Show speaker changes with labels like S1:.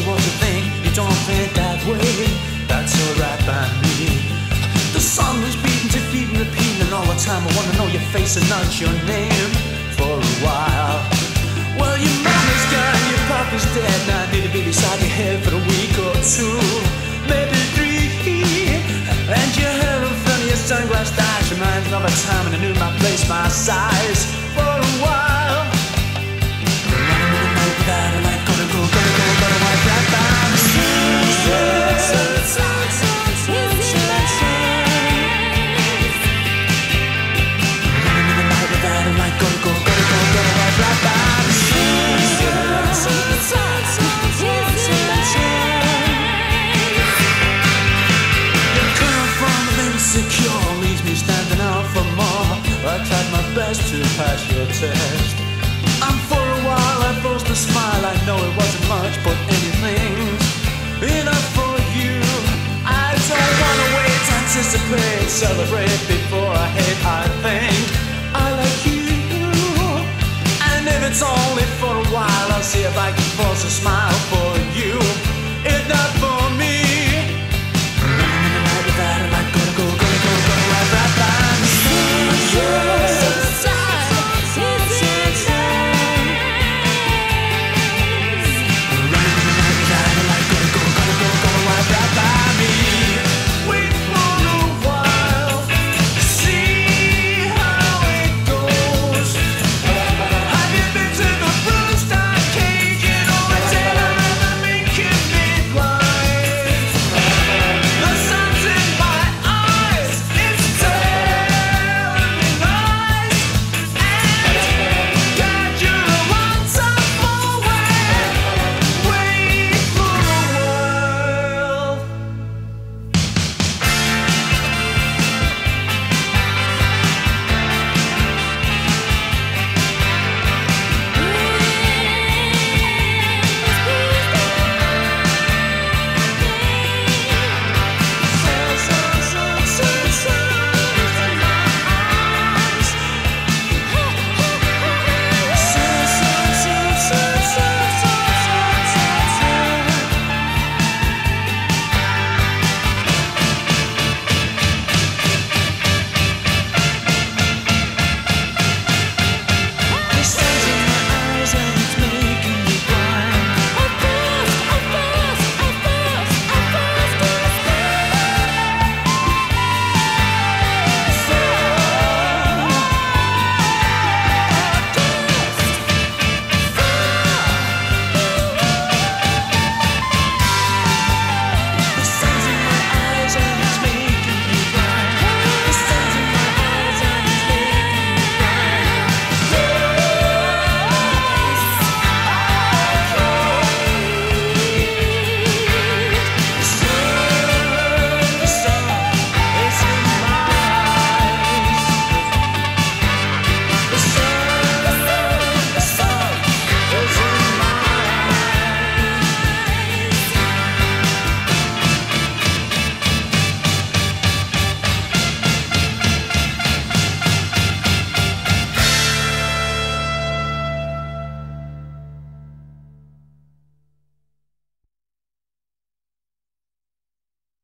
S1: you what you think. You don't think that way. That's alright by me. The sun is beating, defeating, repeating, all the time I wanna know your face and not your name for a while. Well, your mom is gone, your papa's dead, now I need to be beside your head for a week or two, maybe three. And your hair in funniest of your sunglass eyes reminds me of a time when I knew my place, my size. Insecure leaves me standing out for more. I tried my best to pass your test. And for a while I forced a smile. I know it wasn't much, but anything's enough for you. I don't wanna wait, anticipate, celebrate before I hate. I think I like you. And if it's only for a while, I'll see if I can force a smile for